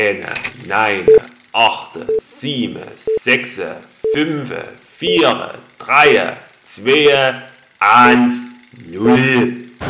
10, 9, 8, 7, 6, 5, 4, 3, 2, 1, 0.